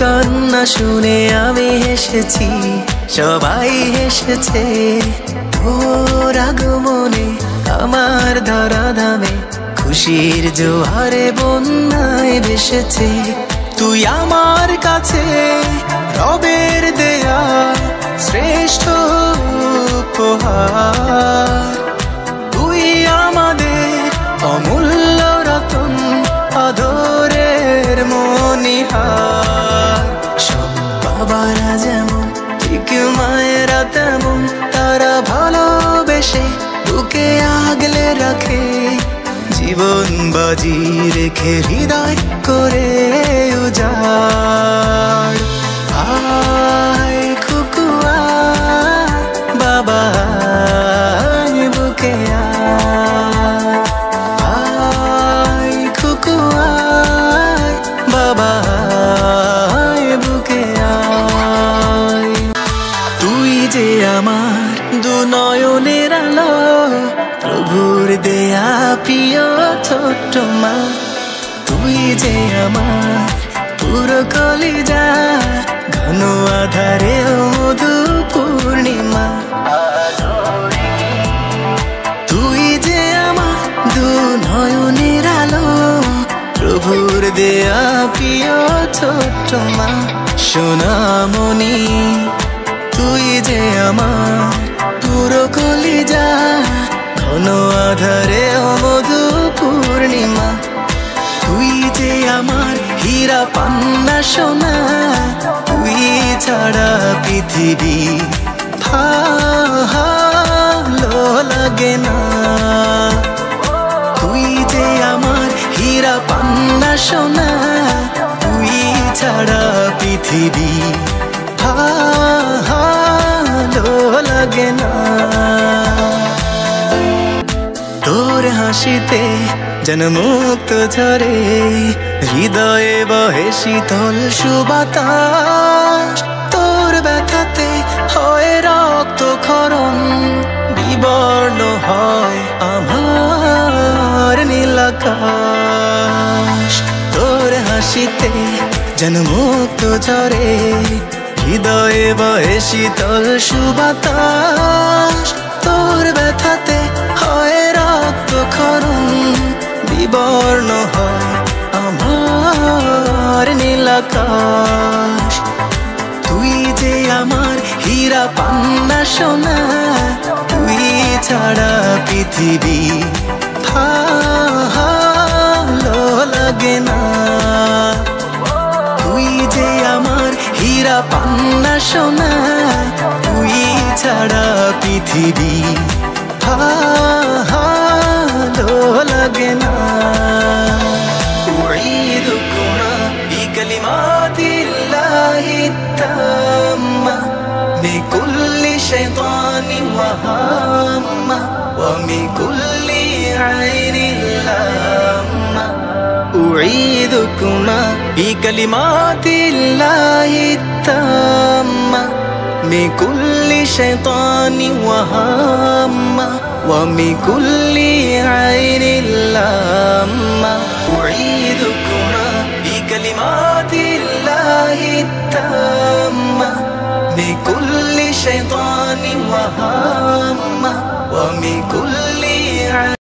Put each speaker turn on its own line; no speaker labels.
কান্না শুনে আমি হেসেছি, সবাই হেসেছে। ওর আগমনে আমার ধরা ধামে খুশির জোহারে বন্যায় ভেসেছে। তুই আমার কাছে রবের দেয়া শ্রেষ্ঠ উপহার। বুকে আগলে রাখে জীবন বাজি রেখে হৃদয় করে উজাড় আয় বাবা আয় বাবা প্রভুর দেয়া প্রিয় ছোট্ট মা, তুই যে আমার পুরো কলিজা, ঘন আধারে মধু পূর্ণিমা। তুই যে আমার দু নয়নের আলো, প্রভুর দেয়া প্রিয় ছোট্ট মা সোনামণি তুই যে আমার পুরো কলিজা ঘন আধারে অমধু পূর্ণিমা। তুই যে আমার হীরা পান্না সোনা, তুই ছাড়া পৃথিবী ভালো লাগে না। তুই যে আমার হীরা পান্না সোনা, তুই ছাড়া পৃথিবী ভালো লাগে না। হাসিতে জনমুক্ত ঝরে, হৃদয়ে বহে শীতল সুবাতাস। তোর ব্যথাতে হয় রক্ত খরণ বিবর্ণ হয় আমার নীলাকাশ। তোর হাসিতে জনমুক্ত ঝরে, হৃদয়ে বহে শীতল সুবাতাস। তোর ব্যথাতে বিবর্ণ হয় আমার নীলাকাশ। তুই যে আমার হীরা পান্না সোনা, তুই ছাড়া পৃথিবী লাগে না। তুই যে আমার হীরা পান্না সোনা, তুই ছাড়া পৃথিবী ভালো من كل شيطان وهامة ومن كل عين لامة. أعيذكما بكلمات الله التامة. من كل شيطان وهامة ومن كل عين لامة. أعيذكما بكلمات الله التامة. من كل الشيطان وهامه ومن كل